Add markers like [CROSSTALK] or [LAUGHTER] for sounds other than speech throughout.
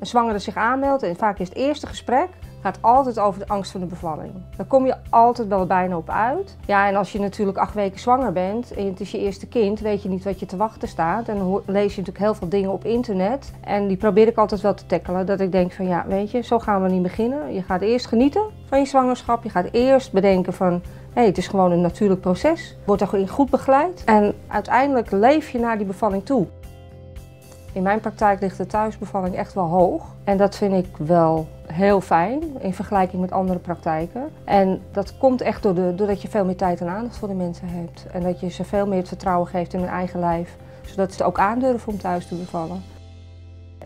een zwangere zich aanmeldt, en vaak is het eerste gesprek, gaat altijd over de angst van de bevalling. Daar kom je altijd wel bijna op uit. Ja, en als je natuurlijk acht weken zwanger bent en het is je eerste kind, weet je niet wat je te wachten staat. En dan lees je natuurlijk heel veel dingen op internet. En die probeer ik altijd wel te tackelen. Dat ik denk van ja, weet je, zo gaan we niet beginnen. Je gaat eerst genieten van je zwangerschap. Je gaat eerst bedenken van Hey, het is gewoon een natuurlijk proces. Wordt er goed begeleid. En uiteindelijk leef je naar die bevalling toe. In mijn praktijk ligt de thuisbevalling echt wel hoog. En dat vind ik wel heel fijn in vergelijking met andere praktijken. En dat komt echt door de, doordat je veel meer tijd en aandacht voor de mensen hebt. En dat je ze veel meer het vertrouwen geeft in hun eigen lijf. Zodat ze het ook aandurven om thuis te bevallen.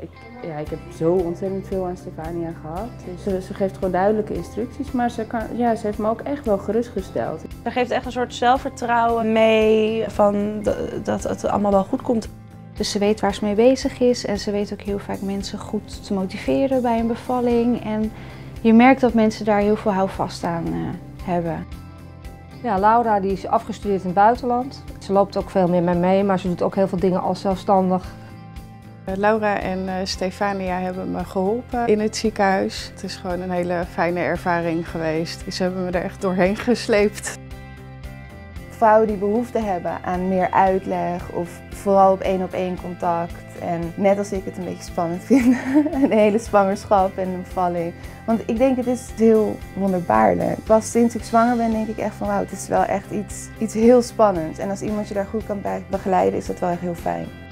Ik, ja, ik heb zo ontzettend veel aan Stefania gehad. Ze, ze geeft gewoon duidelijke instructies, maar ze, kan, ja, ze heeft me ook echt wel gerustgesteld. Ze geeft echt een soort zelfvertrouwen mee van dat het allemaal wel goed komt. Dus ze weet waar ze mee bezig is en ze weet ook heel vaak mensen goed te motiveren bij een bevalling. En je merkt dat mensen daar heel veel houvast aan uh, hebben. Ja, Laura die is afgestudeerd in het buitenland. Ze loopt ook veel meer met mee, maar ze doet ook heel veel dingen als zelfstandig. Eh, Laura en uh, Stefania hebben me geholpen in het ziekenhuis. Het is gewoon een hele fijne ervaring geweest. Ze hebben me er echt doorheen gesleept. Vrouwen die behoefte hebben aan meer uitleg of vooral op één op één contact. En net als ik het een beetje spannend [LAUGHS] vind, een hele zwangerschap en een bevalling. Want ik denk het is heel wonderbaarlijk. Pas sinds ik zwanger ben denk ik echt van wauw, het is wel echt iets, iets heel spannends. En als iemand je daar goed kan bij begeleiden is dat wel echt heel fijn.